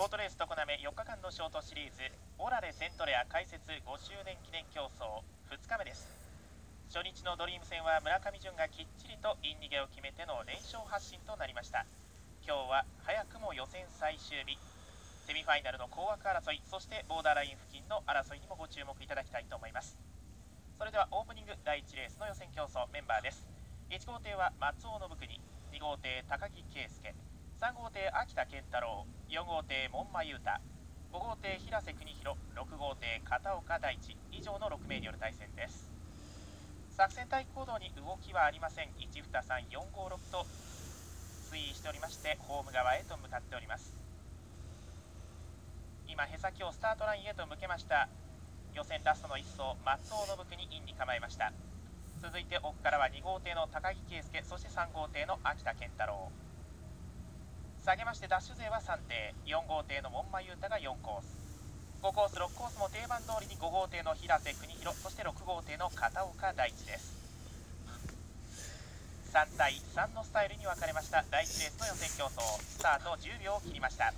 ボートレース常滑4日間のショートシリーズオラレセントレア開設5周年記念競争2日目です。初日のドリーム戦は村上潤がきっちりとイン逃げを決めての連勝発進となりました。今日は早くも予選最終日セミファイナルの高枠争いそしてボーダーライン付近の争いにもご注目いただきたいと思います。それではオープニング第1レースの予選競争メンバーです。1号艇は松尾信国2号艇高木圭介。3号艇秋田健太郎4号艇門馬裕太5号艇平瀬邦弘6号艇片岡大地以上の6名による対戦です。作戦対行動に動きはありません。1、2、3、4、5、6と推移しておりましてホーム側へと向かっております。今へさきをスタートラインへと向けました。予選ラストの1走松尾信国インに構えました。続いて奥からは2号艇の高木圭介そして3号艇の秋田健太郎。下げましてダッシュ勢は3艇4号艇の門馬裕太が4コース5コース6コースも定番通りに5号艇の平瀬邦弘そして6号艇の片岡大地です。3対3のスタイルに分かれました。第1レースの予選競争スタート10秒を切りました。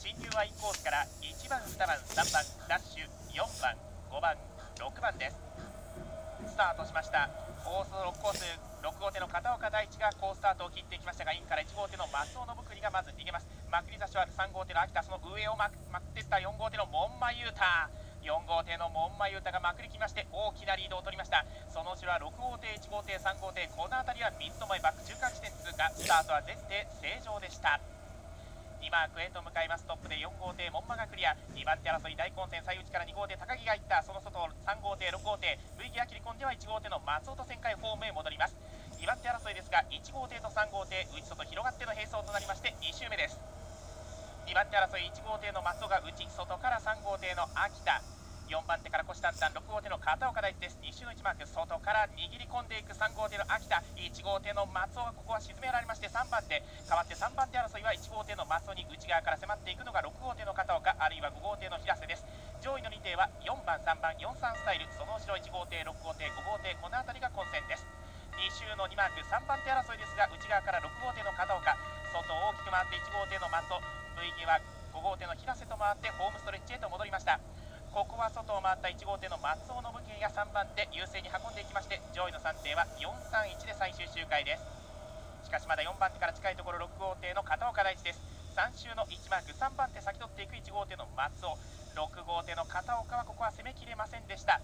進入はインコースから1番2番3番ダッシュ4番5番6番です。スタートしました。コース6コース6号艇の片岡大地が好スタートを切っていきましたがインから1号艇の松尾信国がまず逃げます。まくり差しはある。3号艇の秋田その上をまくってった4号艇の門馬裕太。4号艇の門馬裕太がまくりきまして大きなリードを取りました。その後ろは6号艇1号艇3号艇この辺りは水の前バック中間地点通過スタートは全艇正常でした。2マークへと向かいます。トップで4号艇門馬がクリア。2番手争い大混戦。最内から2号艇高木がいった。その外3号艇6号艇 V ギア切り込んでは1号艇の松尾と旋回。ホームへ戻ります。2番手争いですが1号艇と3号艇内外広がっての並走となりまして2周目です。2番手争い1号艇の松尾が内外から3号艇の秋田。4番手から虎視眈々6号艇の片岡大地です。2周の1マーク外から握り込んでいく3号艇の秋田。1号艇の松尾がここは沈められまして3番手。変わって3番手争いは1号艇の松尾に内側から迫っていくのが6号艇の片岡あるいは5号艇の平瀬です。上位の2艇は4番3番43スタイル。その後ろ1号艇6号艇5号艇この辺りが混戦です。の2マーク3番手争いですが内側から6号艇の片岡外を大きく回って1号艇の松尾 V 際5号艇の平瀬と回ってホームストレッチへと戻りました。ここは外を回った1号艇の松尾信慶が3番手優勢に運んでいきまして上位の3艇は431で最終周回です。しかしまだ4番手から近いところ6号艇の片岡大地です。3周の1マーク3番手先取っていく1号艇の松尾。6号艇の片岡はここは攻めきれませんでした。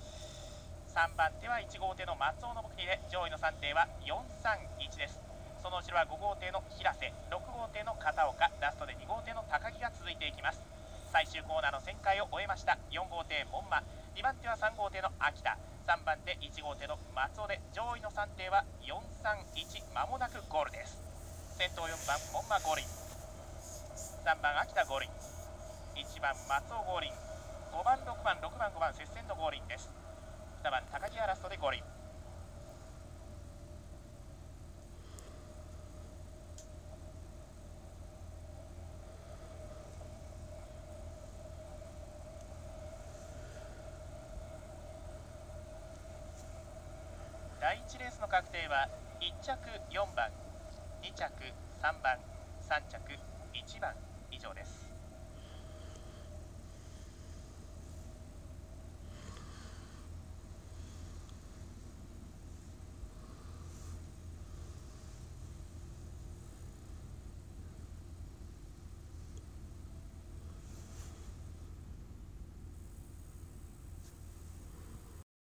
3番手は1号艇の松尾信国で上位の3艇は431です。その後ろは5号艇の平瀬6号艇の片岡ラストで2号艇の高木が続いていきます。最終コーナーの旋回を終えました。4号艇門馬2番手は3号艇の秋田。3番手1号艇の松尾で上位の3艇は431まもなくゴールです。先頭4番門馬合輪。3番秋田合輪。1番松尾合輪。5番6番6番5番接戦の合輪です。2番高木はラストで合輪第1レースの確定は1着4番2着3番3着1番以上です。